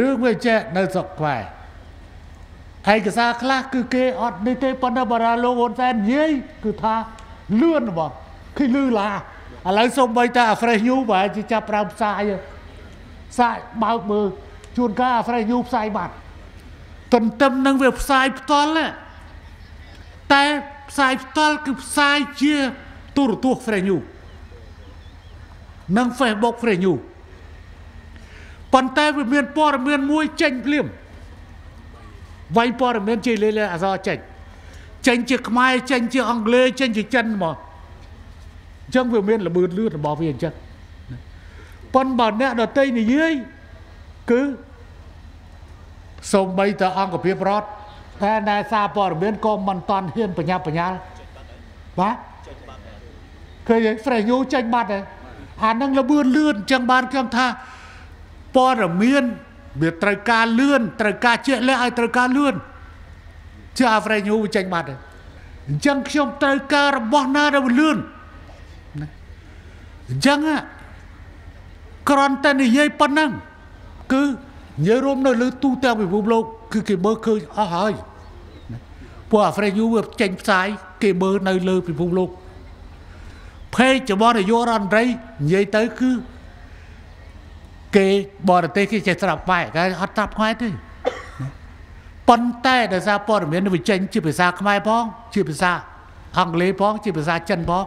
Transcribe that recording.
រឿងវាចេះនៅស្រុកខ្មែរឯកសារខ្លះគឺគេអត់នេះទេប៉ុន្តែបារាលោកហ៊ុនសែននិយាយគឺថាលឿនបងគឺលឺឡាឥឡូវសូម្បីតែ Fresh New បែរជាចាប់ប្រើផ្សាយផ្សាយបើកមើលជួនកាល Fresh New ផ្សាយបាត់ទន្ទឹមនឹងវាផ្សាយផ្ទាល់តែផ្សាយផ្ទាល់គឺផ្សាយជាទូរទស្សន៍ Fresh New និង Facebook Fresh New ប៉ុន្តែវាមានព័ត៌មានមួយចេញភ្លាមវាយព័ត៌មានជាលេខអក្សរចេញចេញជាខ្មែរចេញជាអង់គ្លេសចេញជាចិនមកអញ្ចឹងវាមានល្បឿនលឿនរបស់វាអញ្ចឹងប៉ុន្តែបើអ្នកដតីនិយាយគឺសូម្បីតែអង្គភាពរដ្ឋតែណែសារព័ត៌មានក៏មិនតាន់ហ៊ានបញ្ញាបញ្ញាល់បាទឃើញ fresh news ចេញបាត់ហើយអានឹងល្បឿនលឿនអញ្ចឹងបានខ្ញុំថា ព័ត៌មានវាត្រូវការលឿនត្រូវការជាក់លាក់ឲ្យត្រូវការលឿនជាអា fresh news វាចេញបាត់ហើយអញ្ចឹងខ្ញុំត្រូវការរបស់ណាដែលវាលឿនអញ្ចឹងគ្រាន់តែនិយាយប៉ុណ្ណឹងគឺនិយាយរួមនៅលើទូទាំងពិភពលោកគឺគេមើលឃើញអស់ហើយពួកអា fresh news វាចេញផ្សាយគេមើលនៅលើពិភពលោកភេករបស់នាយករដ្ឋមន្ត្រីនិយាយទៅគឺ គេបរទេសគេចេះស្រាប់ខ្មែរគេអត់ស្រាប់ខ្មែរទេប៉ុន្តែដោយសារព័ត៌មានវាចេញជាភាសាខ្មែរផងជាភាសាអង់គ្លេសផងជាភាសាចិនផង